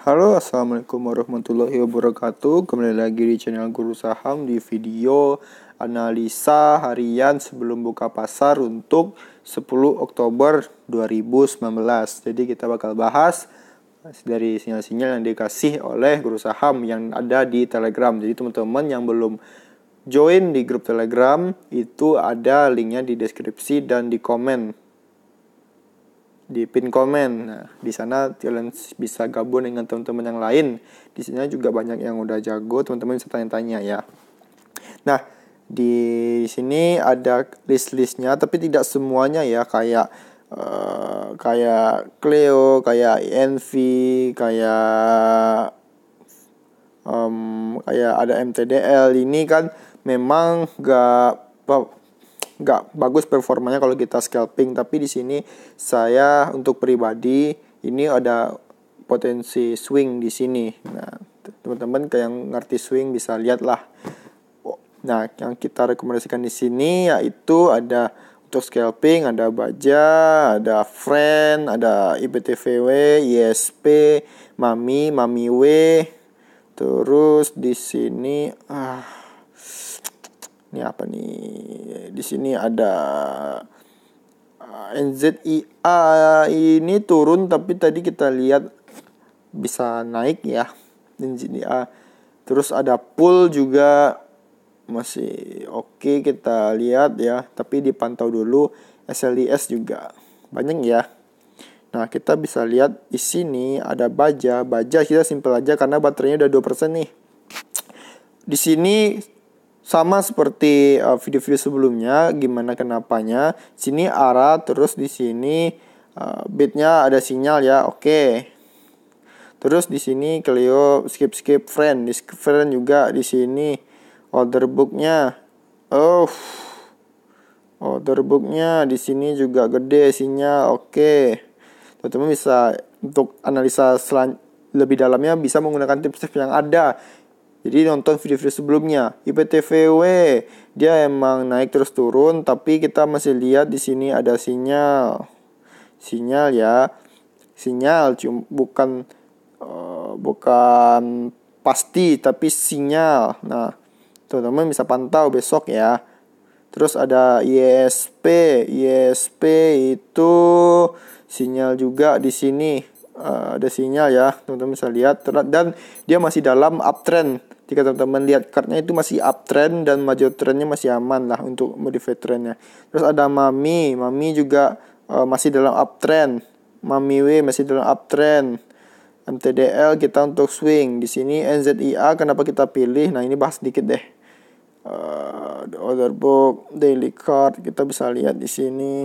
Halo, assalamualaikum warahmatullahi wabarakatuh. Kembali lagi di channel Guru Saham di video analisa harian sebelum buka pasar untuk 10 Oktober 2019. Jadi kita bakal bahas dari sinyal-sinyal yang dikasih oleh Guru Saham yang ada di Telegram. Jadi teman-teman yang belum join di grup Telegram itu ada linknya di deskripsi dan di komen di pin komen. Nah, di sana kalian bisa gabung dengan teman-teman yang lain. Di sini juga banyak yang udah jago, teman-teman bisa tanya-tanya ya. Nah, di sini ada list-listnya, tapi tidak semuanya ya kayak uh, kayak Cleo, kayak NV, kayak um, kayak ada MTDL ini kan memang gak nggak bagus performanya kalau kita scalping. Tapi di sini saya untuk pribadi ini ada potensi swing di sini. Nah teman-teman kayak yang ngerti swing bisa lihat lah nah yang kita rekomendasikan di sini yaitu ada untuk scalping ada baja ada friend ada IBTVW ISP mami mami W. Terus di sini ah ini apa nih di sini ada uh, NZIA ini turun tapi tadi kita lihat bisa naik ya NZIA terus ada pull juga masih oke okay, kita lihat ya tapi dipantau dulu SLDS juga banyak ya Nah, kita bisa lihat di sini ada baja. Baja kita simpel aja karena baterainya udah 2% nih. Di sini sama seperti uh, video-video uh, sebelumnya gimana kenapanya sini arah terus di sini uh, bitnya ada sinyal ya oke okay. terus di sini Clio skip skip friend di skip friend juga di sini order booknya oh order booknya di sini juga gede sinyal oke okay. teman-teman bisa untuk analisa lebih dalamnya bisa menggunakan tips-tips yang ada jadi nonton video-video sebelumnya. IPTVW dia emang naik terus turun tapi kita masih lihat di sini ada sinyal. Sinyal ya. Sinyal cuma bukan uh, bukan pasti tapi sinyal. Nah, teman-teman bisa pantau besok ya. Terus ada ISP. ISP itu sinyal juga di sini uh, ada sinyal ya teman-teman bisa lihat. Dan dia masih dalam uptrend. Jika teman-teman lihat kartnya itu masih uptrend dan maju trendnya masih aman lah untuk modify trendnya. Terus ada mami. Mami juga uh, masih dalam uptrend. Mami w masih dalam uptrend. MTDL kita untuk swing. Di sini NZIA kenapa kita pilih? Nah ini bahas sedikit deh. Uh, order book daily card kita bisa lihat di sini